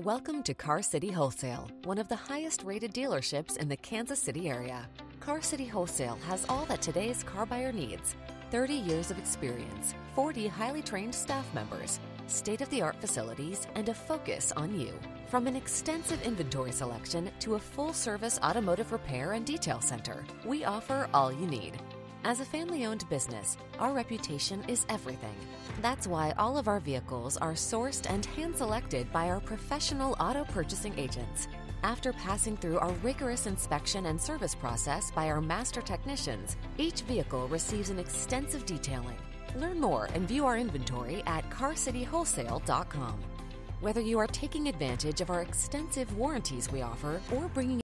Welcome to Car City Wholesale, one of the highest rated dealerships in the Kansas City area. Car City Wholesale has all that today's car buyer needs 30 years of experience, 40 highly trained staff members, state of the art facilities, and a focus on you. From an extensive inventory selection to a full service automotive repair and detail center, we offer all you need. As a family owned business, our reputation is everything. That's why all of our vehicles are sourced and hand selected by our professional auto purchasing agents. After passing through our rigorous inspection and service process by our master technicians, each vehicle receives an extensive detailing. Learn more and view our inventory at carcitywholesale.com. Whether you are taking advantage of our extensive warranties we offer or bringing